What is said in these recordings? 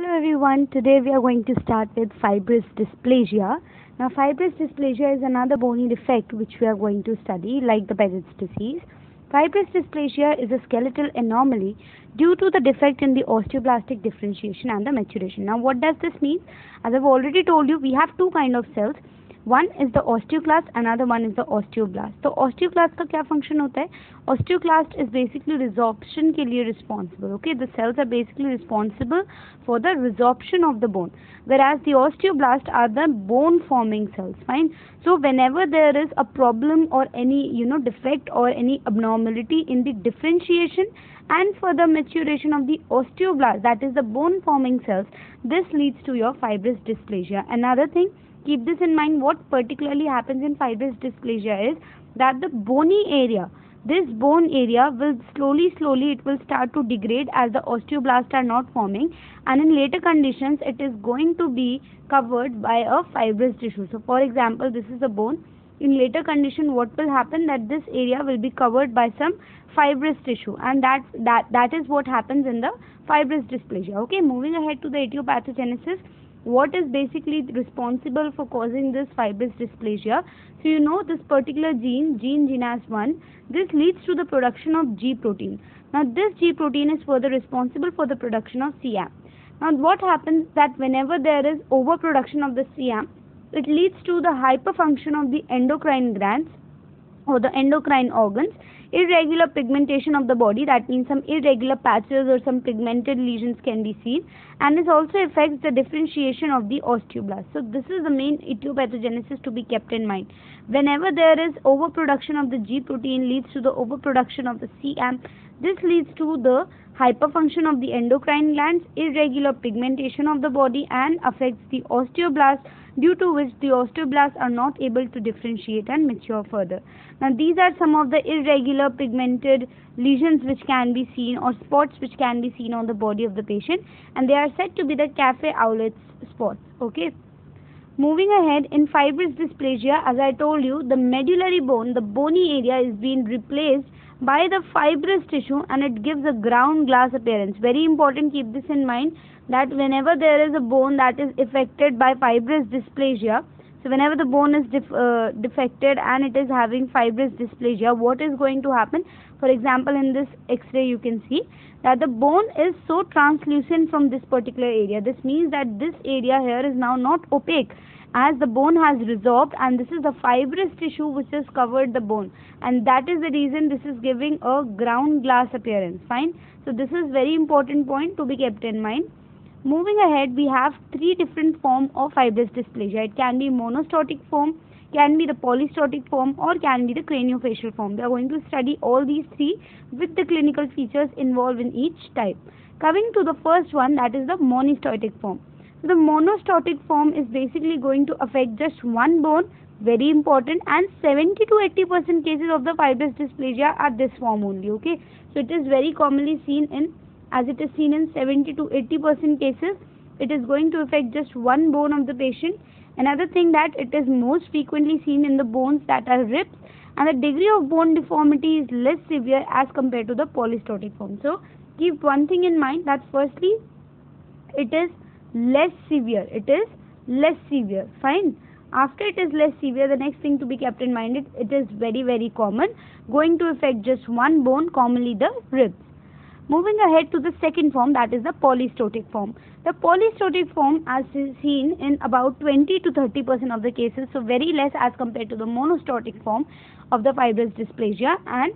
Hello everyone, today we are going to start with fibrous dysplasia. Now fibrous dysplasia is another bony defect which we are going to study like the Paget's disease. Fibrous dysplasia is a skeletal anomaly due to the defect in the osteoblastic differentiation and the maturation. Now what does this mean? As I've already told you, we have two kind of cells one is the osteoclast another one is the osteoblast तो osteoclast का क्या function होता है osteoclast is basically resorption के लिए responsible okay the cells are basically responsible for the resorption of the bone whereas the osteoblast are the bone forming cells fine so whenever there is a problem or any you know defect or any abnormality in the differentiation and for the maturation of the osteoblast that is the bone forming cells this leads to your fibrous dysplasia another thing keep this in mind what particularly happens in fibrous dysplasia is that the bony area this bone area will slowly slowly it will start to degrade as the osteoblasts are not forming and in later conditions it is going to be covered by a fibrous tissue. So for example this is a bone. In later condition what will happen? That this area will be covered by some fibrous tissue and that that that is what happens in the fibrous dysplasia. Okay moving ahead to the etiopathogenesis what is basically responsible for causing this fibrous dysplasia. So you know this particular gene, gene GNAS1, this leads to the production of G protein. Now this G protein is further responsible for the production of CAM. Now what happens that whenever there is overproduction of the CAM, it leads to the hyperfunction of the endocrine glands or the endocrine organs irregular pigmentation of the body that means some irregular patches or some pigmented lesions can be seen. And this also affects the differentiation of the osteoblast so this is the main etiopathogenesis to be kept in mind. Whenever there is overproduction of the g protein leads to the overproduction of the cam this leads to the hyperfunction of the endocrine glands irregular pigmentation of the body and affects the osteoblast due to which the osteoblasts are not able to differentiate and mature further. Now these are some of the irregular pigmented lesions which can be seen or spots which can be seen on the body of the patient and they are said to be the cafe au spots. Okay. Moving ahead, in fibrous dysplasia, as I told you, the medullary bone, the bony area is being replaced by the fibrous tissue and it gives a ground glass appearance. Very important, keep this in mind that whenever there is a bone that is affected by fibrous dysplasia, so whenever the bone is def uh, defected and it is having fibrous dysplasia, what is going to happen? For example, in this X-ray you can see that the bone is so translucent from this particular area. This means that this area here is now not opaque as the bone has resorbed and this is the fibrous tissue which has covered the bone and that is the reason this is giving a ground glass appearance. Fine. So this is very important point to be kept in mind. Moving ahead, we have three different form of fibrous dysplasia. It can be monostotic form, can be the polystotic form or can be the craniofacial form. We are going to study all these three with the clinical features involved in each type. Coming to the first one that is the monostotic form. The monostotic form is basically going to affect just one bone very important and 70 to 80 percent cases of the fibrous dysplasia are this form only okay? So it is very commonly seen in as it is seen in 70 to 80 percent cases it is going to affect just one bone of the patient. Another thing that it is most frequently seen in the bones that are ribs and the degree of bone deformity is less severe as compared to the polystotic form. So keep one thing in mind that firstly it is less severe it is less severe fine after it is less severe the next thing to be kept in mind it, it is very very common going to affect just one bone commonly the ribs Moving ahead to the second form that is the polystotic form. The polystotic form as is seen in about 20 to 30 percent of the cases so very less as compared to the monostotic form of the fibrous dysplasia and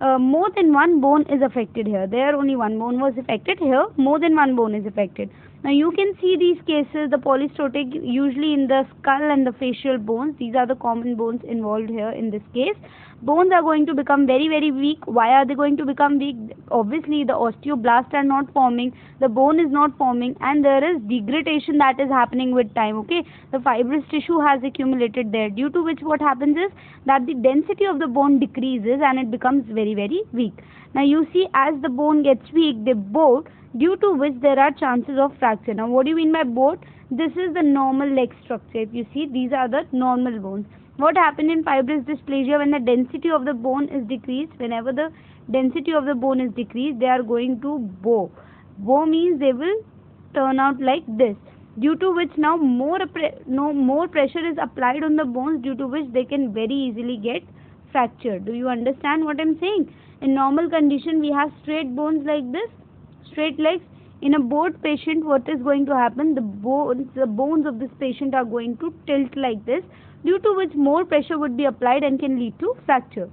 uh, more than one bone is affected here. There only one bone was affected here more than one bone is affected. Now you can see these cases the polystotic usually in the skull and the facial bones. These are the common bones involved here in this case. Bones are going to become very very weak. Why are they going to become weak? Obviously the osteoblasts are not forming the bone is not forming and there is degradation that is happening with time okay? The fibrous tissue has accumulated there due to which what happens is that the density of the bone decreases and it becomes very very weak. Now you see as the bone gets weak they bowed due to which there are chances of fracture. Now what do you mean by bowed this is the normal leg structure. If you see these are the normal bones. What happened in fibrous dysplasia? When the density of the bone is decreased whenever the density of the bone is decreased they are going to bow. Bow means they will turn out like this due to which now more no more pressure is applied on the bones due to which they can very easily get fractured. Do you understand what i'm saying? In normal condition we have straight bones like this straight legs. In a bored patient what is going to happen? The bones the bones of this patient are going to tilt like this due to which more pressure would be applied and can lead to fracture.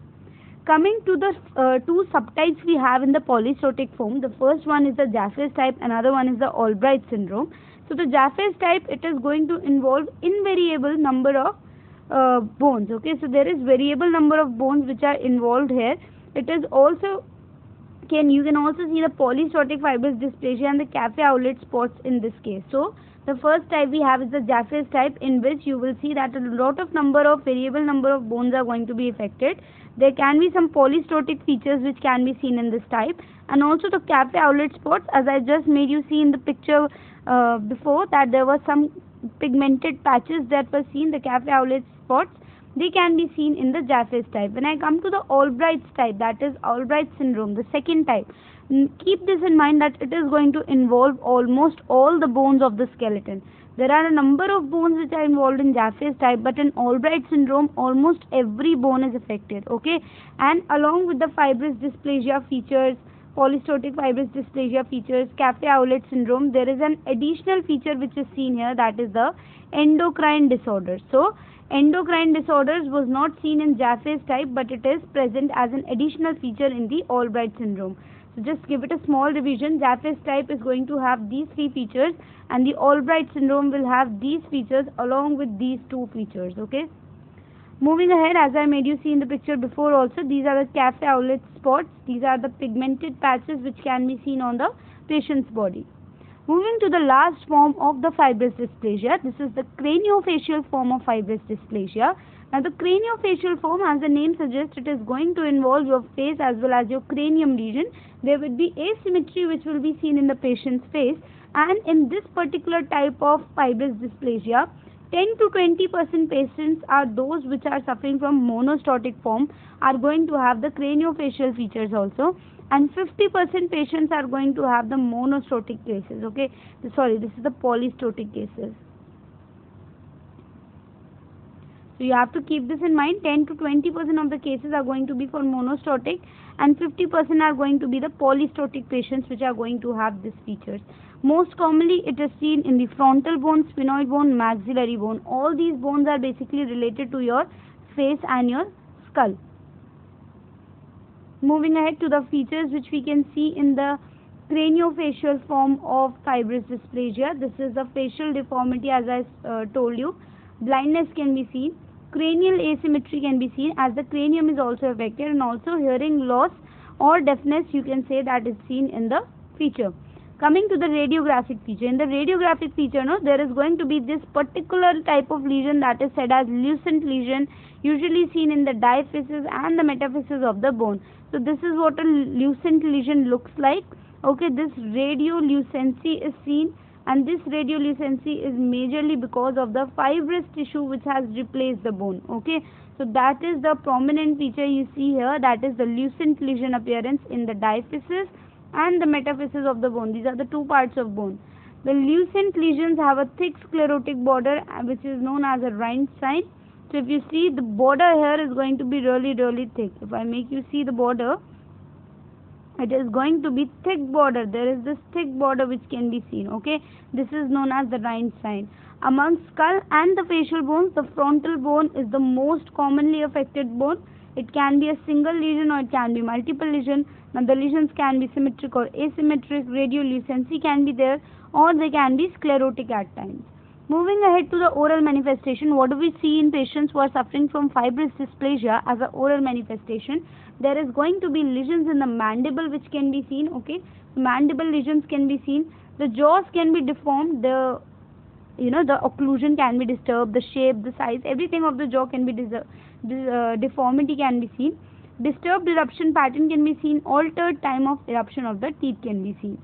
Coming to the uh, two subtypes we have in the polystotic form the first one is the Jaffe's type another one is the Albright syndrome. So the Jaffe's type, it is going to involve invariable number of uh, bones. Okay, so there is variable number of bones which are involved here. It is also can you can also see the polystotic fibrous dysplasia and the cafe au lait spots in this case. So the first type we have is the Jaffe type in which you will see that a lot of number of variable number of bones are going to be affected. There can be some polystotic features which can be seen in this type and also the cafe au lait spots as I just made you see in the picture uh, before that there were some pigmented patches that were seen the cafe au lait spots they can be seen in the Jaffe's type. When I come to the Albright type that is Albright syndrome the second type mm, keep this in mind that it is going to involve almost all the bones of the skeleton. There are a number of bones which are involved in Jaffe's type but in Albright syndrome almost every bone is affected okay and along with the fibrous dysplasia features polystotic fibrous dysplasia features, cafe au lait syndrome, there is an additional feature which is seen here that is the endocrine disorders. So, endocrine disorders was not seen in Jaffe's type but it is present as an additional feature in the Albright syndrome. So, just give it a small revision. Jaffe's type is going to have these three features and the Albright syndrome will have these features along with these two features. Okay. Moving ahead, as I made you see in the picture before also, these are the cafe au lait spots. These are the pigmented patches which can be seen on the patient's body. Moving to the last form of the fibrous dysplasia, this is the craniofacial form of fibrous dysplasia. Now the craniofacial form, as the name suggests, it is going to involve your face as well as your cranium region. There will be asymmetry which will be seen in the patient's face and in this particular type of fibrous dysplasia, 10 to 20 percent patients are those which are suffering from monostotic form are going to have the craniofacial features also. And 50 percent patients are going to have the monostotic cases okay? Sorry this is the polystotic cases. So you have to keep this in mind. 10 to 20 percent of the cases are going to be for monostotic and 50 percent are going to be the polystotic patients which are going to have these features most commonly, it is seen in the frontal bone, sphenoid bone, maxillary bone. All these bones are basically related to your face and your skull. Moving ahead to the features which we can see in the craniofacial form of fibrous dysplasia. This is a facial deformity as I uh, told you. Blindness can be seen. Cranial asymmetry can be seen as the cranium is also affected and also hearing loss or deafness you can say that is seen in the feature. Coming to the radiographic feature. In the radiographic feature no there is going to be this particular type of lesion that is said as lucent lesion usually seen in the diaphysis and the metaphysis of the bone. So this is what a lucent lesion looks like. Okay this radiolucency is seen and this radiolucency is majorly because of the fibrous tissue which has replaced the bone okay so that is the prominent feature you see here that is the lucent lesion appearance in the diaphysis and the metaphysis of the bone. These are the two parts of bone. The lucent lesions have a thick sclerotic border uh, which is known as a rind sign. So if you see the border here is going to be really really thick. If I make you see the border, it is going to be thick border. There is this thick border which can be seen. Okay, this is known as the rind sign. Among skull and the facial bones, the frontal bone is the most commonly affected bone. It can be a single lesion or it can be multiple lesion. Now the lesions can be symmetric or asymmetric, radiolucency can be there or they can be sclerotic at times. Moving ahead to the oral manifestation, what do we see in patients who are suffering from fibrous dysplasia as an oral manifestation? There is going to be lesions in the mandible which can be seen, okay? Mandible lesions can be seen. The jaws can be deformed, the you know the occlusion can be disturbed, the shape, the size, everything of the jaw can be uh, deformity can be seen Disturbed eruption pattern can be seen. Altered time of eruption of the teeth can be seen.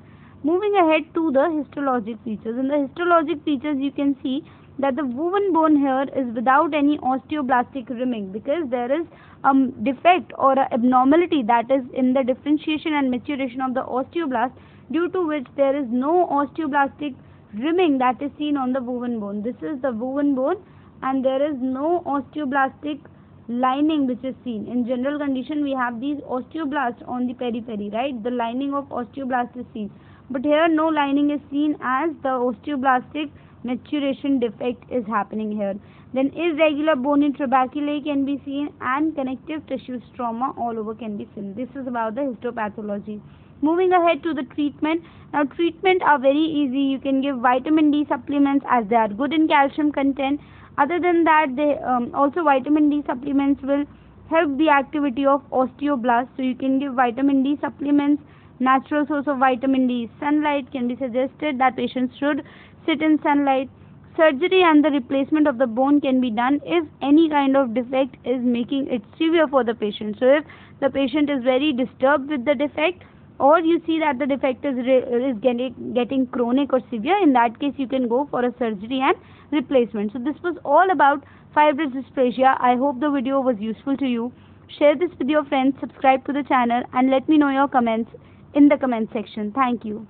Moving ahead to the histologic features. In the histologic features, you can see that the woven bone here is without any osteoblastic rimming because there is a defect or a abnormality that is in the differentiation and maturation of the osteoblast due to which there is no osteoblastic rimming that is seen on the woven bone. This is the woven bone and there is no osteoblastic lining which is seen. In general condition we have these osteoblasts on the periphery, right? The lining of osteoblast is seen. But here no lining is seen as the osteoblastic maturation defect is happening here. Then irregular bone in trabeculae can be seen and connective tissue stroma all over can be seen. This is about the histopathology. Moving ahead to the treatment. Now treatment are very easy. You can give vitamin D supplements as they are good in calcium content. Other than that, they um, also vitamin D supplements will help the activity of osteoblasts. So you can give vitamin D supplements. Natural source of vitamin D sunlight can be suggested that patients should sit in sunlight. Surgery and the replacement of the bone can be done if any kind of defect is making it severe for the patient. So if the patient is very disturbed with the defect, or you see that the defect is, is getting, getting chronic or severe, in that case you can go for a surgery and replacement. So this was all about fibrous dysplasia. I hope the video was useful to you. Share this with your friends, subscribe to the channel and let me know your comments in the comment section. Thank you.